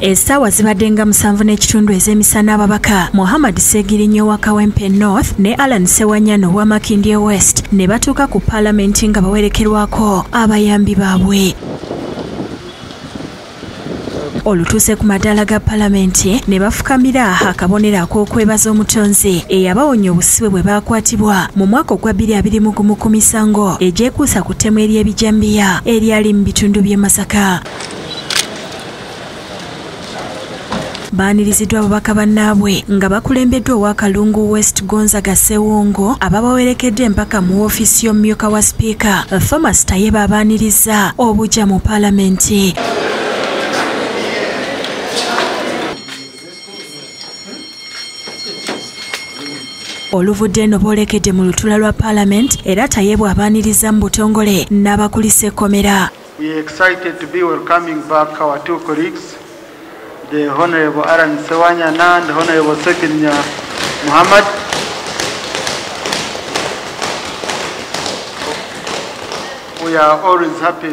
essaawa zibadde nga musanvu n'ekitundu ez'emisana ababaka. Muhammad segirinyo wa kawempe north ne alan sewanyano wa makindye west ne batuuka ku paalamenti nga bawerekerwako abayambi baabwe. Olutuuse ku madaala ga paalamenti ne bafukamira akabonero ak'okwebaza omutonzi eyabawonya obusibe bwe baakwatibwa mu mwaka ogwa 2021 ku misango egyekuusa ku ttemu ery'ebijambiya eryali mu bitundu by'e masaka baaniriziddwa ababaka bannaabwe nga bakulembeddwa owa kalungu west gonzaga sewongo ababawerekedde empaka mu woofiisi y'omumyuka wa sipiika thomas tayeba abaaniriza obujja mu paalamenti. Oluvudde eno boolekedde mu lutula lwa paalamenti era tayebwa abaaniriza mu butongole n'abakulisa ekkomera. We are excited to be welcoming back our two colleagues, the Honorable Aaron Sewanyana and the Honorable Sekinya Muhammad. We are always happy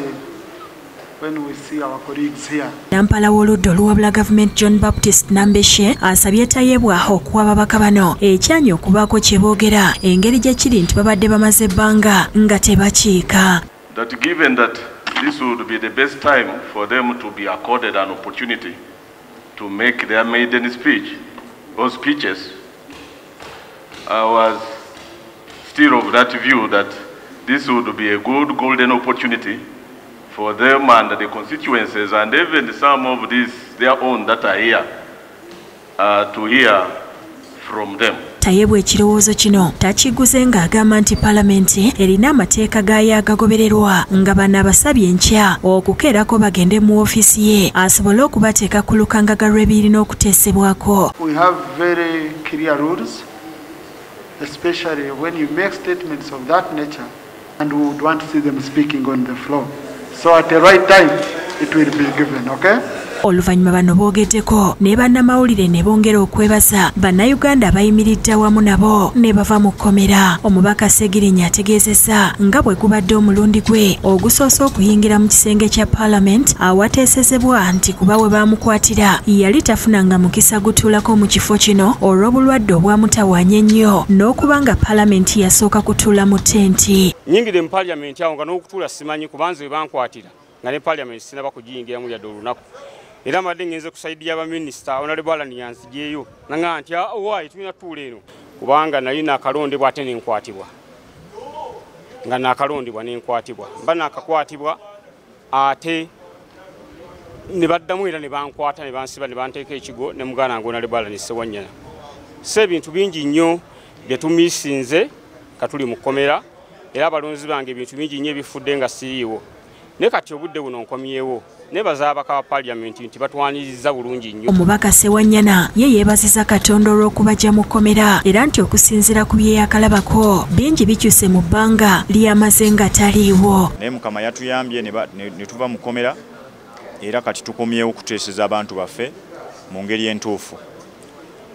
when we see our colleagues here. nampala w'oludda oluwabula gavumenti john baptist nambeshe asabye tayebwa okuwa ababaka bano ekyanya okubaako kye boogera engeri gye kiri nti babadde bamaze ebbanga nga tebakiika that given that this would be the best time for them to be accorded an opportunity to make their maiden speech or speeches, I was still of that view that this would be a good golden opportunity for them and the constituencies and even some of these their own that are here uh, to hear from them. Tayebwa ekirowoozo kino takiguze ng'agamba nti paalamenti erina amateeka gaayo agagobererwa nga bano abasabye enkya okukeerako bagende mu woofiisi ye asobole okubateeka ku lukangaga lw'ebirina okuteesebwako especially when you make statements of that nature, and we would want to see them speaking on the floor. So at the right time, it will be given, okay? Oluvannyuma bano boogeddeko. Ne bannamawulire ne bongera okwebaza bannayuganda abayimiridde awamu nabo ne bava mu kkomera. Omubaka segirinya ategeezezza nga bwe gubadde omulundi gwe ogusoose okuyingira mu kisenge kya paalamenti awateesezebwa nti kuba we baamukwatira yali tafunanga mukisa gutuulako mu kifo kino olw'obulwadde obwamutawaanya ennyo n'okuba nga paalamenti yasooka kutuula mu ttenti nyingire mu paliamenti awo nga n'okutuula simanyi kubanza we bankwatira. Nga ne paliamenti sinaba kugiyingiramu yadde olunaku era mbadde ngenze ku saidi y'abaminisita onalebo alani yanzijeeyo naŋa nti owaayi tulina tuula eno. Kubanga nali nakalondebwa ate nenkwatibwa. Nga nakalondebwa nenkwatibwa. Mba nakakwatibwa ate ne baddamu era ne bankwata ne bansiba ne banteeka ekigo ne muganda nga onalebo alani sewanyana so ebintu bingi nnyo bye tumisinze nga tuli mu kkomera era abalonzi bange ebintu bingi nnyo ebifudde nga siriiwo naye kati obudde buno nkomyewo nebaza abaka ba paliamenti nti batwaniriza bulungi nnyo. Omubaka sewanyana ye yeebaziza katonda olw'okubajja mu kkomera era nti okusinziira ku bye yakalabako bingi bikyuse mu bbanga lyamaze nga taliiwo. Naye mukama yatuyambye ne ne ne tuva mu kkomera era kati tukomyewo okuteeseza abantu baffe mu ngeri entuufu.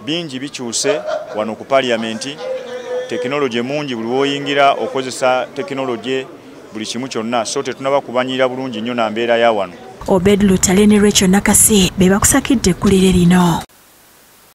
Bingi bikyuse wano ku paliamenti tekinologi mungi buli woyingira okozesa tekinologi buli kimu kyonna. So tetunaba kubanyirira bulungi nnyo na mbeera ya wano. Obed lutale ne rachel nakasi be bakusakidde ekkulire lino